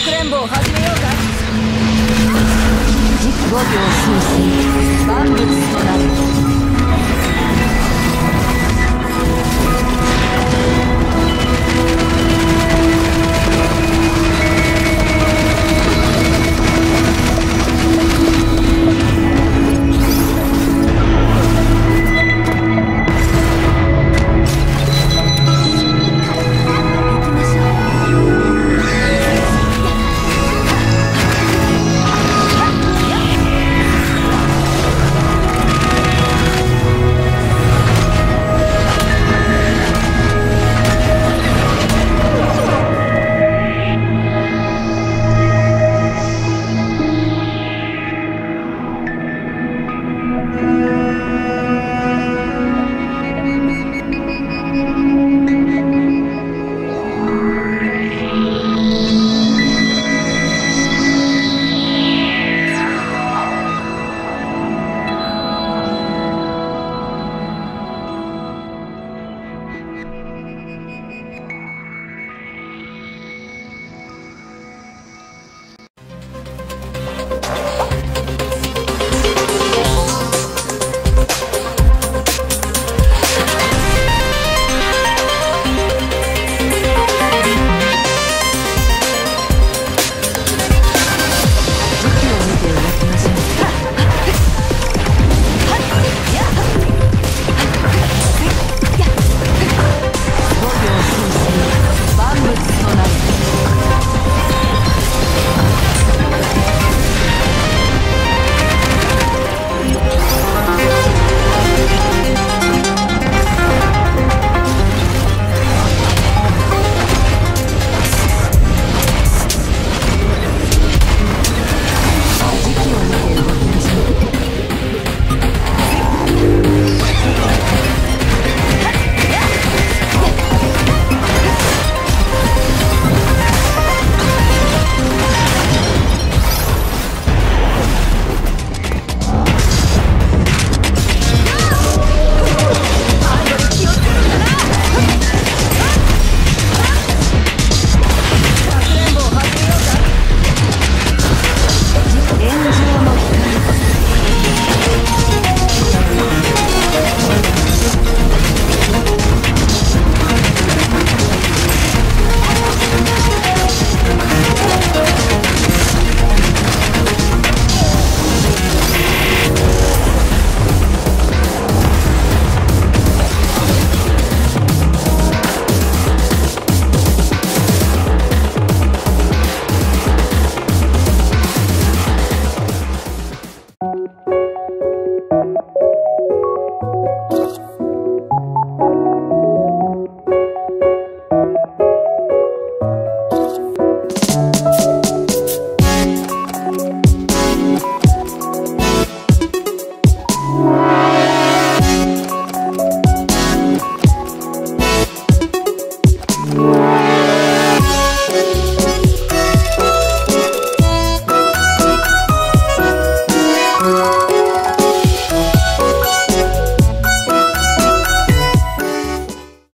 くれんぼを始めようか5秒終千万物となる